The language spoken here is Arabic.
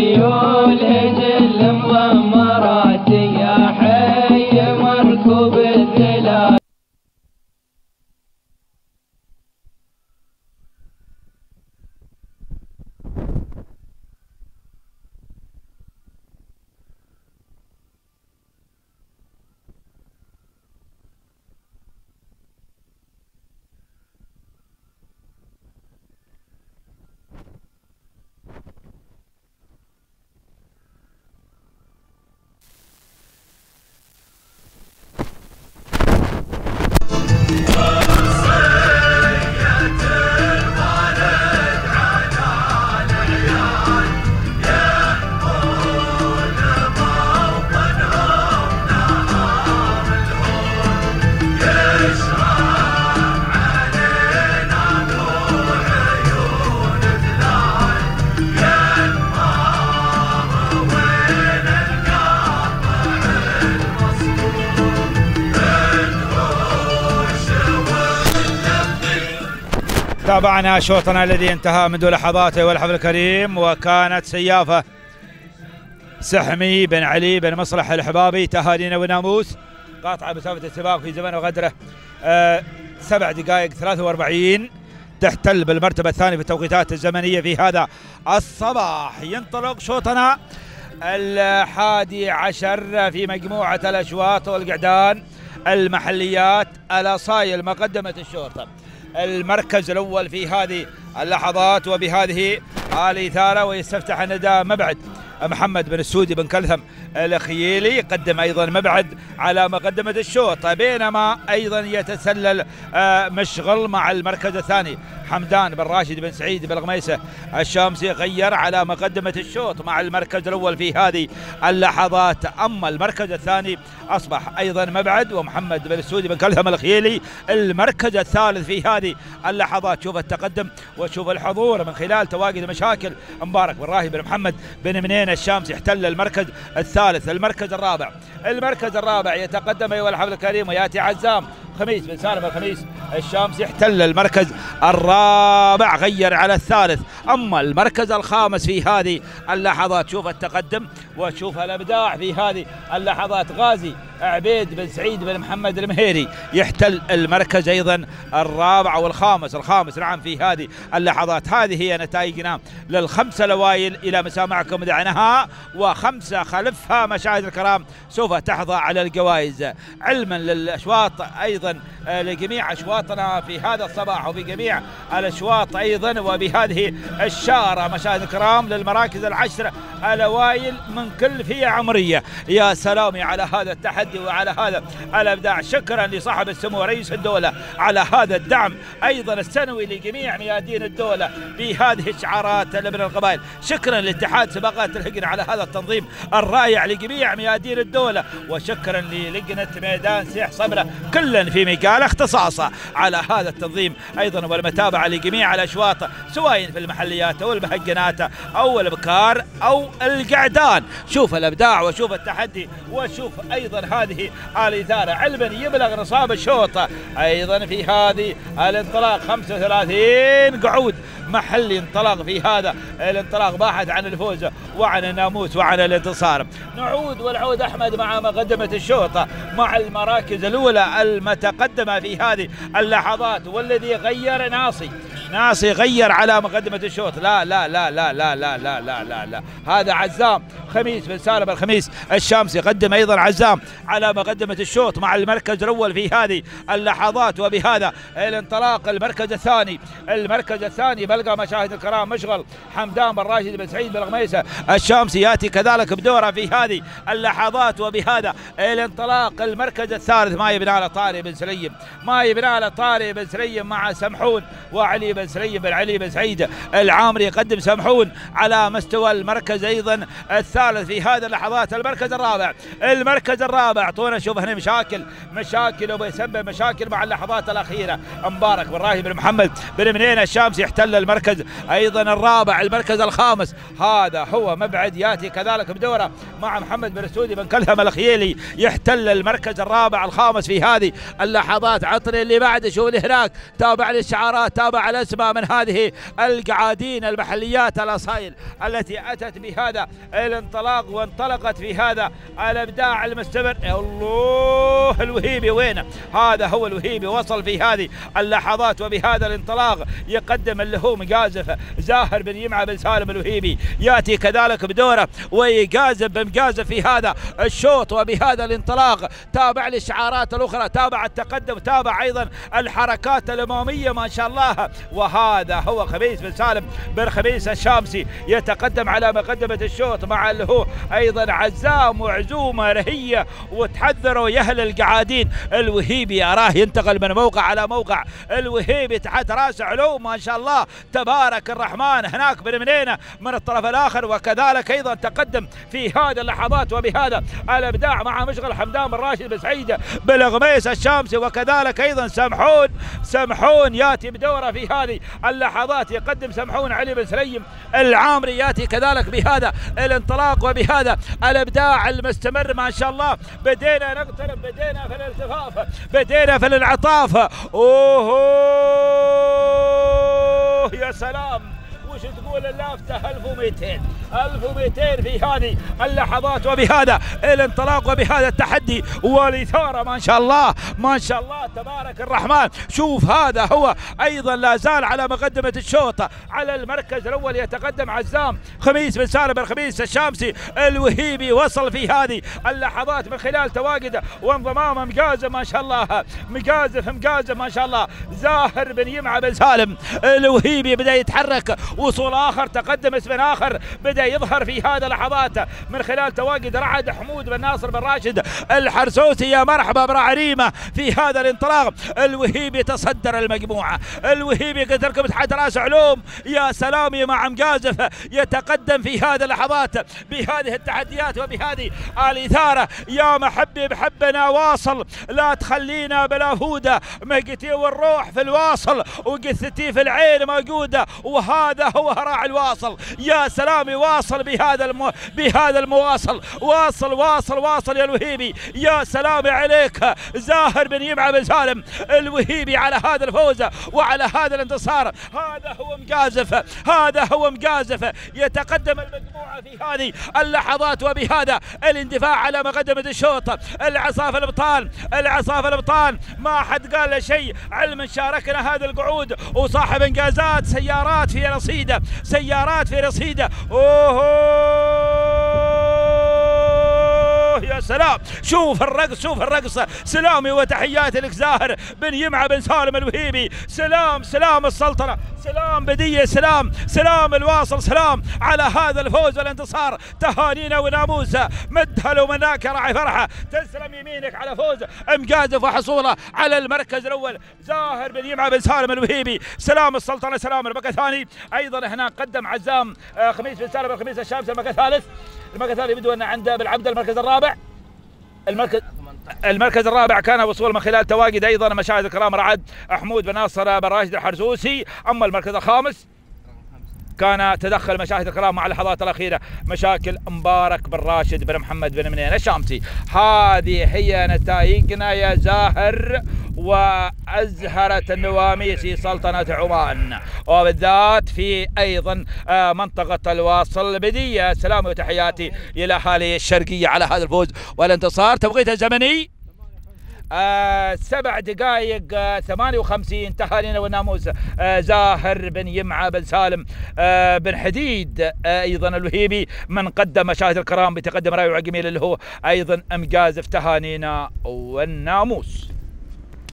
Yol ece تابعنا شوطنا الذي انتهى منذ لحظات أيها الحفل الكريم وكانت سيافة سحمي بن علي بن مصلح الحبابي تهانينا وناموس قاطعة مسافة السباق في زمن وغدره آه سبع دقائق 43 تحتل بالمرتبة الثانية في التوقيتات الزمنية في هذا الصباح. ينطلق شوطنا الحادي عشر في مجموعة الأشواط والقعدان المحليات الأصايل مقدمة الشرطة المركز الأول في هذه اللحظات وبهذه الإثارة ويستفتح النداء مبعد محمد بن السودي بن كلثم الخييلي يقدم أيضا مبعد على مقدمة الشوط بينما أيضا يتسلل آه، مشغل مع المركز الثاني. حمدان بن راشد بن سعيد بن الغميسة. الشامسي غير على مقدمة الشوط مع المركز الأول في هذه اللحظات. أما المركز الثاني أصبح أيضا مبعد ومحمد بن السودي بن كلثم الخييلي المركز الثالث في هذه اللحظات. شوف التقدم وشوف الحضور من خلال تواجد مشاكل مبارك بن راهي بن محمد بن منين. الشامسي احتل المركز الثالث المركز الرابع. المركز الرابع يتقدم أيها الحفل الكريم ويأتي عزام. خميس بن سالم الخميس الشامسي احتل المركز الرابع غير على الثالث. أما المركز الخامس في هذه اللحظات شوف التقدم وشوف الإبداع في هذه اللحظات. غازي عبيد بن سعيد بن محمد المهيري يحتل المركز أيضا الرابع والخامس الخامس نعم في هذه اللحظات. هذه هي نتائجنا للخمسه الاوائل إلى مسامعكم دعنها وخمسة خلفها مشاهد الكرام سوف تحظى على الجوائز. علما للأشواط أيضا آه، لجميع أشواطنا في هذا الصباح وفي جميع الأشواط أيضا وبهذه الشارة مشاهد الكرام للمراكز العشر الاوائل من كل فئة عمرية. يا سلام على هذا التحدي. وعلى هذا الابداع شكرا لصاحب السمو رئيس الدولة على هذا الدعم. أيضا السنوي لجميع ميادين الدولة بهذه الشعارات لابن القبائل. شكرا لاتحاد سباقات الهجن على هذا التنظيم الرائع لجميع ميادين الدولة. وشكرا للجنة ميدان سيح صبرة كلا في مجال اختصاصه على هذا التنظيم. أيضا والمتابعة لجميع الأشواط سواء في المحليات أو المهجنات أو الابكار أو القعدان. شوف الإبداع وشوف التحدي وشوف أيضا هذه الاثاره علما يبلغ نصاب الشوط. أيضا في هذه الانطلاق 35 قعود. محلي انطلق في هذا الانطلاق. باحث عن الفوز وعن الناموس وعن الانتصار. نعود والعود أحمد مع مقدمة الشوط مع المراكز الأولى المتقدمة في هذه اللحظات والذي غير ناصي. ناصي غير على مقدمة الشوط. لا لا لا لا لا لا لا لا لا, لا. هذا عزام خميس بن سالم الخميس الشامسي قدم أيضا عزام على مقدمة الشوط مع المركز الأول في هذه اللحظات وبهذا الانطلاق. المركز الثاني المركز الثاني بلقى مشاهد الكرام مشغل حمدان بن راشد بن سعيد بن غميسة الشامسي يأتي كذلك بدوره في هذه اللحظات وبهذا الانطلاق. المركز الثالث ما يبنى على طارق بن سليم. ما يبنى على طارق بن سليم مع سمحون وعلي بن سليم بن علي بن سعيد العامري يقدم سمحون على مستوى المركز أيضا الثالث في هذه اللحظات. المركز الرابع المركز الرابع. اعطونا شوف هنا مشاكل مشاكل وبيسبب مشاكل مع اللحظات الأخيرة. مبارك بن راهي بن محمد بن منين الشامس يحتل المركز أيضا الرابع. المركز الخامس هذا هو مبعد يأتي كذلك بدوره مع محمد بن السودي بن كلهم الخيلي. يحتل المركز الرابع الخامس في هذه اللحظات. عطني اللي بعد شوف هناك. تابع للشعارات تابع على نسمع من هذه القعادين المحليات الأصايل التي أتت بهذا الانطلاق وانطلقت في هذا الأبداع المستمر. الله الوهيبي وينه هذا هو الوهيبي وصل في هذه اللحظات وبهذا الانطلاق يقدم اللي هو مقازف زاهر بن يمعة بن سالم الوهيبي. يأتي كذلك بدوره ويقازف بمقازف في هذا الشوط وبهذا الانطلاق. تابع الاشعارات الأخرى تابع التقدم تابع أيضا الحركات الاماميه ما شاء الله. وهذا هو خميس بن سالم بن خميس الشامسي يتقدم على مقدمة الشوط مع اللي هو أيضا عزام وعزومه رهية وتحذروا يا أهل القعادين. الوهيبي اراه ينتقل من موقع على موقع. الوهيبي تحت رأس علو ما شاء الله. تبارك الرحمن هناك بن منينة من الطرف الآخر. وكذلك أيضا تقدم في هذه اللحظات وبهذا الأبداع مع مشغل حمدان بن راشد بن سعيد بالغميس الشامسي. وكذلك أيضا سمحون سمحون يأتي بدوره في هذه اللحظات يقدم سمحون علي بن سليم العامري يأتي كذلك بهذا الانطلاق وبهذا الإبداع المستمر ما شاء الله. بدينا نقترب بدينا في الالتفاف بدينا في الانعطاف. أوه! يا سلام! وش تقول اللافته 1200 1200 في هذه اللحظات وبهذا الانطلاق وبهذا التحدي. والاثاره ما شاء الله ما شاء الله تبارك الرحمن. شوف هذا هو أيضا لا زال على مقدمة الشوط. على المركز الأول يتقدم عزام خميس بن سالم بن خميس الشامسي. الوهيبي وصل في هذه اللحظات من خلال تواجده. وانضمام مقازف ما شاء الله مقازف مقازف ما شاء الله. زاهر بن يمعة بن سالم. الوهيبي بدأ يتحرك وصول آخر تقدم اسم آخر بدأ يظهر في هذه اللحظات. من خلال تواجد رعد حمود بن ناصر بن راشد الحرسوسي يا مرحبا برعريمه في هذا الانطلاق. الوهيبي يتصدر المجموعة. الوهيبي قد ركب تحت رأس علوم. يا سلامي مع مقازف يتقدم في هذه اللحظات بهذه التحديات وبهذه الإثارة. يا محبي بحبنا واصل لا تخلينا بلا هوده مقتي والروح في الواصل وقثتي في العين موجودة. وهذا هو الواصل. يا سلامي واصل بهذا المو... بهذا المواصل. واصل واصل واصل يا الوهيبي. يا سلامي عليك. زاهر بن يمعه بن سالم. الوهيبي على هذا الفوز وعلى هذا الانتصار. هذا هو مقازف هذا هو مقازف يتقدم المجموعة في هذه اللحظات وبهذا الاندفاع على مقدمة الشوط. العصاف الأبطال العصاف الأبطال. ما حد قال له شيء. علما شاركنا هذا القعود. وصاحب إنجازات سيارات في رصيده سيارات في رصيده. اوه يا سلام. شوف الرقص شوف الرقص. سلامي وتحياتي لك زاهر بن يمعة بن سالم الوهيبي. سلام سلام السلطنة. سلام بديه سلام سلام الواصل سلام على هذا الفوز والانتصار. تهانينا وناموس. مدها لو مناك راعي فرحة. تسلم يمينك على فوز مقازف وحصولة على المركز الأول. زاهر بن يمعة بن سالم الوهيبي. سلام السلطنة سلام المركز الثاني. أيضا هنا قدم عزام آه، خميس بن سالم الخميس الشامس المركز الثالث. المركز الثالث يبدو أن عند بالعبد المركز الرابع. المركز المركز الرابع كان وصول من خلال تواجد أيضا مشاهد الكرام رعد حمود بن ناصر بن راشد الحرزوسي. أما المركز الخامس كان تدخل مشاهد الكرام مع اللحظات الأخيرة. مشاكل مبارك بن راشد بن محمد بن منين الشامسي. هذه هي نتائجنا يا زاهر. وازهرت النواميس سلطنة عمان. وبالذات في أيضا آه، منطقة الواصل. البديه سلام وتحياتي إلى اهالي الشرقية على هذا الفوز والانتصار. توقيته الزمني آه سبع دقائق آه 58 تهانينا والناموس آه زاهر بن يمعة بن سالم آه بن حديد آه أيضا الوهيبي من قدم مشاهد الكرام بتقدم راي وعقميل اللي هو أيضا مقازف تهانينا والناموس.